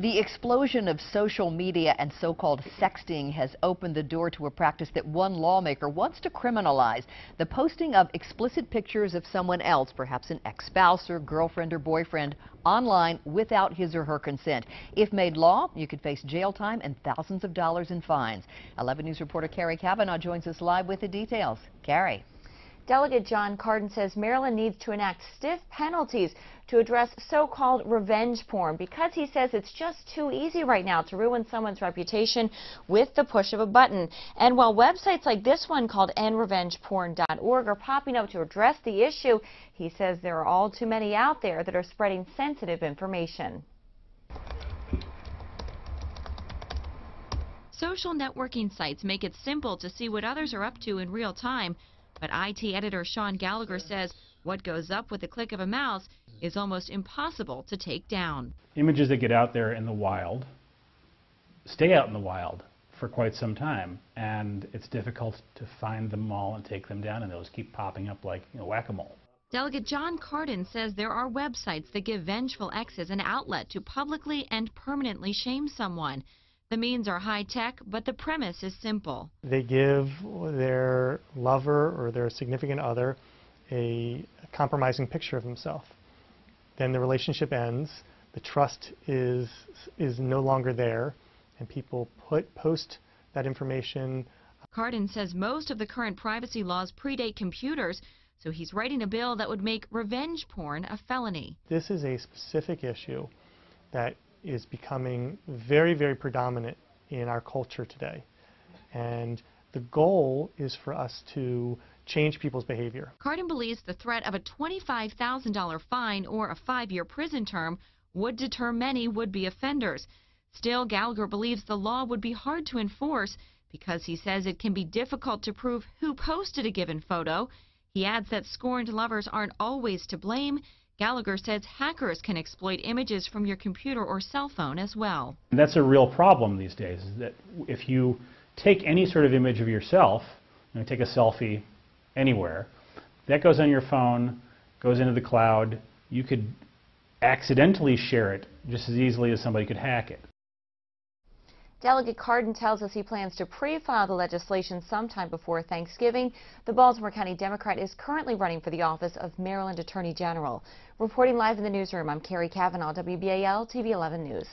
The explosion of social media and so-called sexting has opened the door to a practice that one lawmaker wants to criminalize. The posting of explicit pictures of someone else, perhaps an ex-spouse or girlfriend or boyfriend, online without his or her consent. If made law, you could face jail time and thousands of dollars in fines. 11 News reporter Kerry Cavanaugh joins us live with the details. Kerry. Delegate Jon Cardin says Maryland needs to enact stiff penalties to address so-called revenge porn because he says it's just too easy right now to ruin someone's reputation with the push of a button. And while websites like this one called endrevengeporn.org are popping up to address the issue, he says there are all too many out there that are spreading sensitive information. Social networking sites make it simple to see what others are up to in real time. But IT editor Sean Gallagher says what goes up with the click of a mouse is almost impossible to take down. Images that get out there in the wild stay out in the wild for quite some time, and it's difficult to find them all and take them down, and those keep popping up like you know, whack-a-mole. Delegate Jon Cardin says there are websites that give vengeful exes an outlet to publicly and permanently shame someone. The means are high-tech, but the premise is simple. They give their lover or their significant other a compromising picture of himself. Then the relationship ends, the trust is, is no longer there, and people put, post that information. Cardin says most of the current privacy laws predate computers, so he's writing a bill that would make revenge porn a felony. This is a specific issue that is becoming very, very predominant in our culture today. And the goal is for us to change people's behavior. Cardin believes the threat of a $25,000 fine or a five-year prison term would deter many would-be offenders. Still, Gallagher believes the law would be hard to enforce because he says it can be difficult to prove who posted a given photo. He adds that scorned lovers aren't always to blame Gallagher says hackers can exploit images from your computer or cell phone as well. That's a real problem these days, is that if you take any sort of image of yourself, you know, take a selfie anywhere, that goes on your phone, goes into the cloud, you could accidentally share it just as easily as somebody could hack it. Delegate Cardin tells us he plans to pre-file the legislation sometime before Thanksgiving. The Baltimore County Democrat is currently running for the office of Maryland Attorney General. Reporting live in the newsroom, I'm Kerry Cavanaugh, WBAL TV 11 News.